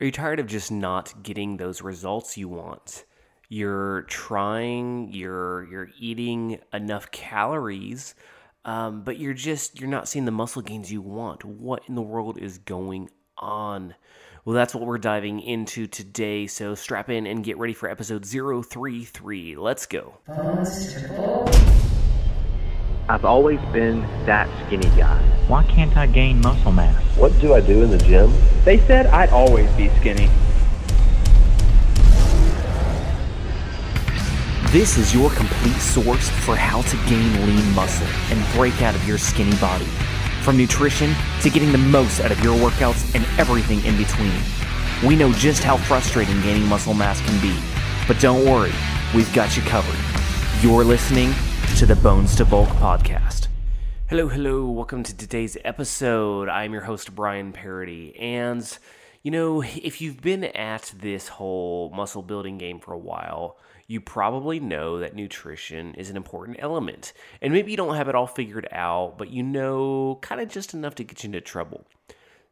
Are you tired of just not getting those results you want? You're trying, you're you're eating enough calories, um, but you're just you're not seeing the muscle gains you want. What in the world is going on? Well, that's what we're diving into today. So strap in and get ready for episode 033. Let's go. I've always been that skinny guy. Why can't I gain muscle mass? What do I do in the gym? They said I'd always be skinny. This is your complete source for how to gain lean muscle and break out of your skinny body. From nutrition to getting the most out of your workouts and everything in between. We know just how frustrating gaining muscle mass can be, but don't worry, we've got you covered. You're listening to the Bones to Bulk podcast. Hello, hello, welcome to today's episode. I'm your host, Brian Parody, and you know, if you've been at this whole muscle building game for a while, you probably know that nutrition is an important element. And maybe you don't have it all figured out, but you know kind of just enough to get you into trouble.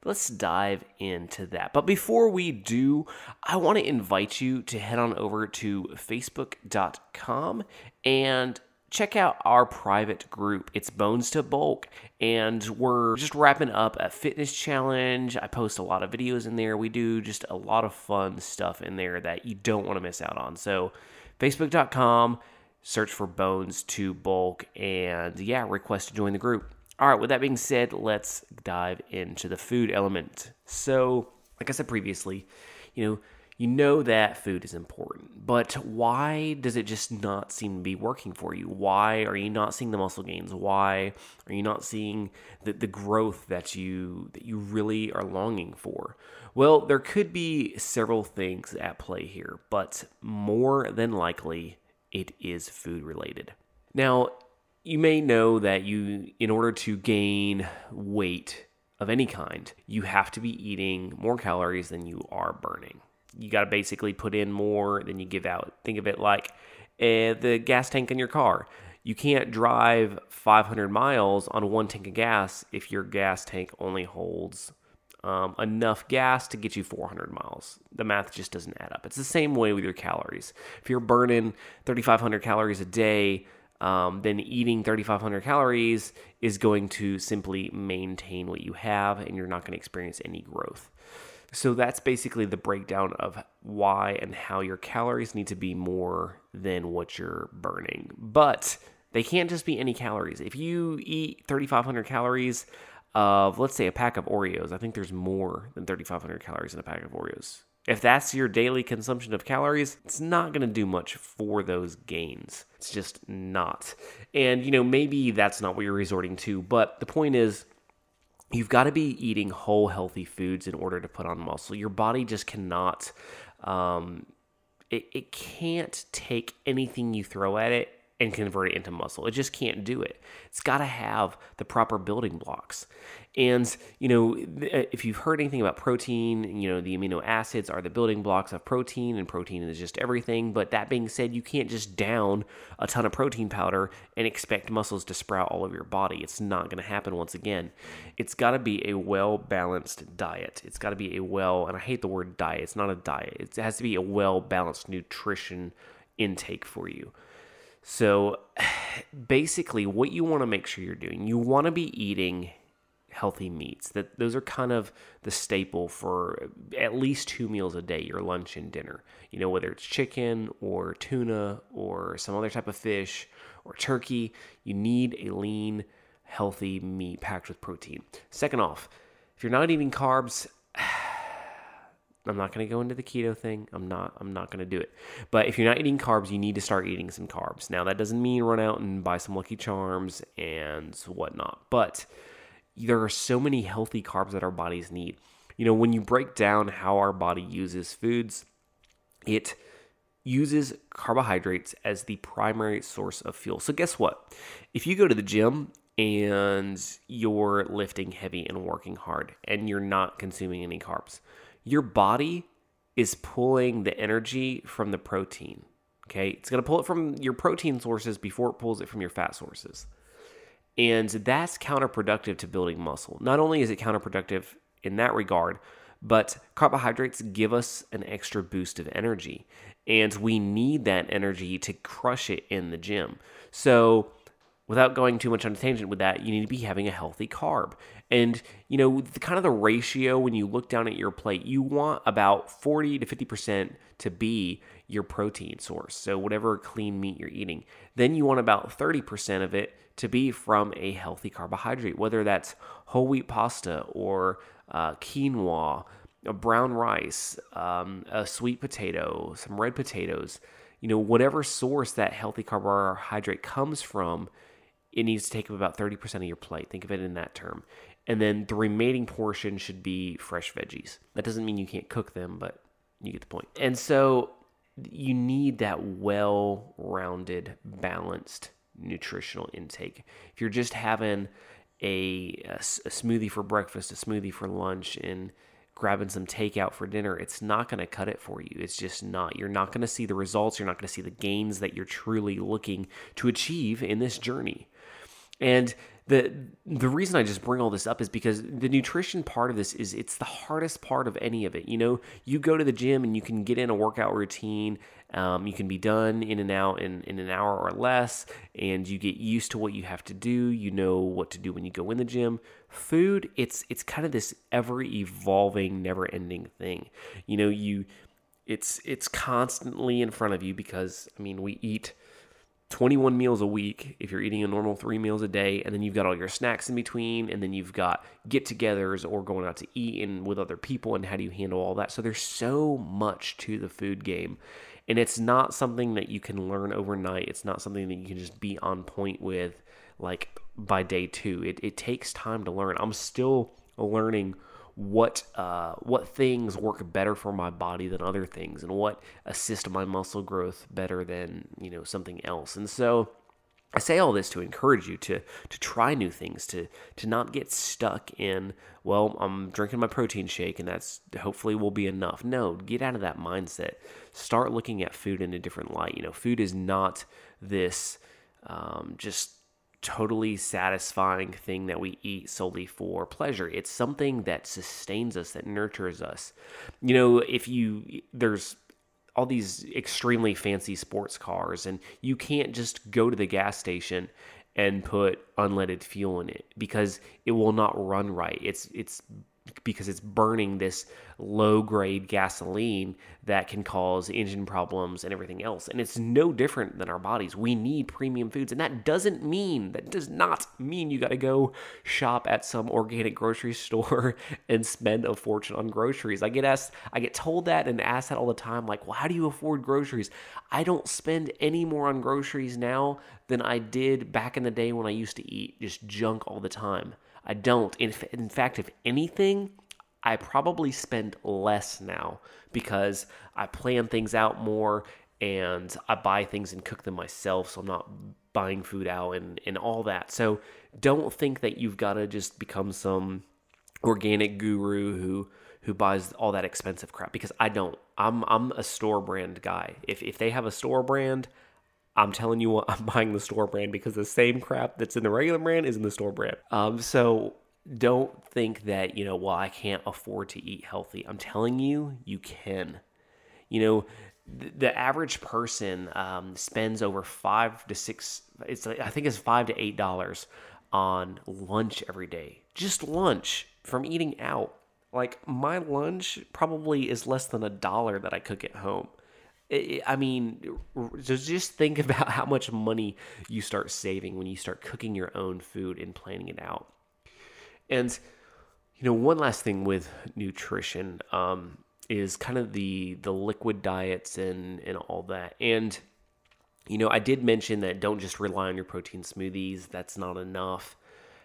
Let's dive into that. But before we do, I want to invite you to head on over to facebook.com and check out our private group. It's Bones to Bulk, and we're just wrapping up a fitness challenge. I post a lot of videos in there. We do just a lot of fun stuff in there that you don't want to miss out on. So, facebook.com, search for Bones to Bulk, and yeah, request to join the group. All right, with that being said, let's dive into the food element. So, like I said previously, you know, you know that food is important, but why does it just not seem to be working for you? Why are you not seeing the muscle gains? Why are you not seeing the, the growth that you that you really are longing for? Well, there could be several things at play here, but more than likely it is food related. Now, you may know that you in order to gain weight of any kind, you have to be eating more calories than you are burning you got to basically put in more than you give out. Think of it like uh, the gas tank in your car. You can't drive 500 miles on one tank of gas if your gas tank only holds um, enough gas to get you 400 miles. The math just doesn't add up. It's the same way with your calories. If you're burning 3,500 calories a day, um, then eating 3,500 calories is going to simply maintain what you have, and you're not going to experience any growth. So that's basically the breakdown of why and how your calories need to be more than what you're burning. But they can't just be any calories. If you eat 3,500 calories of, let's say, a pack of Oreos, I think there's more than 3,500 calories in a pack of Oreos. If that's your daily consumption of calories, it's not going to do much for those gains. It's just not. And, you know, maybe that's not what you're resorting to, but the point is, you've got to be eating whole healthy foods in order to put on muscle. Your body just cannot um, it, it can't take anything you throw at it and convert it into muscle. It just can't do it. It's got to have the proper building blocks. And, you know, uh, if you've heard anything about protein, you know, the amino acids are the building blocks of protein, and protein is just everything. But that being said, you can't just down a ton of protein powder and expect muscles to sprout all over your body. It's not going to happen once again. It's got to be a well balanced diet. It's got to be a well, and I hate the word diet, it's not a diet, it has to be a well balanced nutrition intake for you. So basically, what you want to make sure you're doing, you want to be eating healthy meats. That those are kind of the staple for at least two meals a day, your lunch and dinner. You know, whether it's chicken or tuna or some other type of fish or turkey, you need a lean, healthy meat packed with protein. Second off, if you're not eating carbs, I'm not going to go into the keto thing. I'm not. I'm not going to do it. But if you're not eating carbs, you need to start eating some carbs. Now that doesn't mean run out and buy some Lucky Charms and whatnot. But there are so many healthy carbs that our bodies need. You know, when you break down how our body uses foods, it uses carbohydrates as the primary source of fuel. So guess what? If you go to the gym and you're lifting heavy and working hard and you're not consuming any carbs, your body is pulling the energy from the protein. Okay. It's going to pull it from your protein sources before it pulls it from your fat sources. And that's counterproductive to building muscle. Not only is it counterproductive in that regard, But carbohydrates give us an extra boost of energy, and we need that energy to crush it in the gym. So, without going too much on a tangent with that, you need to be having a healthy carb. And, you know, the, kind of the ratio when you look down at your plate, you want about 40 to 50% to be your protein source. So, whatever clean meat you're eating. Then you want about 30% of it to be from a healthy carbohydrate, whether that's whole wheat pasta or uh, quinoa, a brown rice, um, a sweet potato, some red potatoes. You know, whatever source that healthy carbohydrate comes from, it needs to take up about 30% of your plate. Think of it in that term. And then the remaining portion should be fresh veggies. That doesn't mean you can't cook them, but you get the point. And so you need that well rounded, balanced nutritional intake. If you're just having a, a, a, smoothie for breakfast, a smoothie for lunch, and grabbing some takeout for dinner, it's not going to cut it for you. It's just not. You're not going to see the results. You're not going to see the gains that you're truly looking to achieve in this journey. And the the reason I just bring all this up is because the nutrition part of this is it's the hardest part of any of it. You know, you go to the gym and you can get in a workout routine. Um, you can be done in and out in, in an hour or less, and you get used to what you have to do. You know what to do when you go in the gym. Food, it's it's kind of this ever evolving, never ending thing. You know, you it's it's constantly in front of you because I mean we eat 21 meals a week if you're eating a normal three meals a day and then you've got all your snacks in between and then you've got get-togethers or going out to eat and with other people and how do you handle all that. So there's so much to the food game and it's not something that you can learn overnight. It's not something that you can just be on point with like by day two. It, it takes time to learn. I'm still learning what uh, what things work better for my body than other things, and what assist my muscle growth better than you know something else. And so, I say all this to encourage you to to try new things, to to not get stuck in well, I'm drinking my protein shake and that's hopefully will be enough. No, get out of that mindset. Start looking at food in a different light. You know, food is not this um, just totally satisfying thing that we eat solely for pleasure. It's something that sustains us, that nurtures us. You know, if you, there's all these extremely fancy sports cars, and you can't just go to the gas station and put unleaded fuel in it because it will not run right. It's, it's, because it's burning this low grade gasoline that can cause engine problems and everything else. And it's no different than our bodies. We need premium foods. And that doesn't mean, that does not mean you got to go shop at some organic grocery store and spend a fortune on groceries. I get asked, I get told that and asked that all the time like, well, how do you afford groceries? I don't spend any more on groceries now than I did back in the day when I used to eat just junk all the time. I don't. In, in fact, if anything, I probably spend less now because I plan things out more and I buy things and cook them myself. So I'm not buying food out and, and all that. So don't think that you've got to just become some organic guru who who buys all that expensive crap because I don't. I'm I'm a store brand guy. If if they have a store brand, I'm telling you what, I'm buying the store brand because the same crap that's in the regular brand is in the store brand. Um, so don't think that, you know, well, I can't afford to eat healthy. I'm telling you, you can. You know, the, average person um, spends over five to six, it's I think it's five to eight dollars on lunch every day. Just lunch from eating out. Like my lunch probably is less than a dollar that I cook at home. I mean, just think about how much money you start saving when you start cooking your own food and planning it out. And you know, one last thing with nutrition um, is kind of the the liquid diets and and all that. And you know, I did mention that don't just rely on your protein smoothies. That's not enough.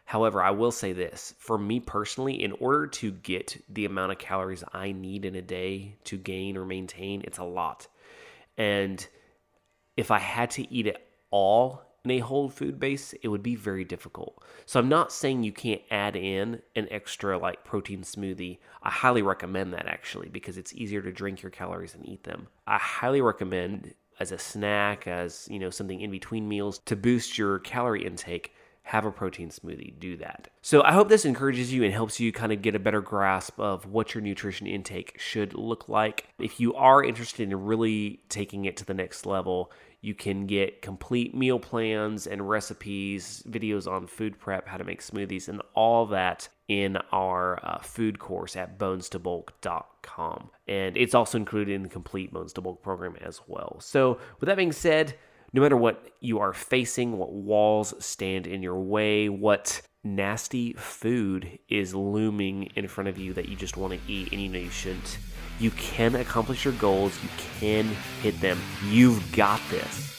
However, I will say this for me personally, in order to get the amount of calories I need in a day to gain or maintain, it's a lot. And if I had to eat it all in a whole food base, it would be very difficult. So I'm not saying you can't add in an extra like protein smoothie. I highly recommend that actually because it's easier to drink your calories and eat them. I highly recommend as a snack, as you know, something in between meals to boost your calorie intake. Have a protein smoothie. Do that. So I hope this encourages you and helps you kind of get a better grasp of what your nutrition intake should look like. If you are interested in really taking it to the next level, you can get complete meal plans and recipes, videos on food prep, how to make smoothies, and all that in our uh, food course at bonestobulk.com. And it's also included in the complete Bones to Bulk program as well. So, with that being said, no matter what you are facing, what walls stand in your way, what nasty food is looming in front of you that you just want to eat and you know you shouldn't you can accomplish your goals. You can hit them. You've got this.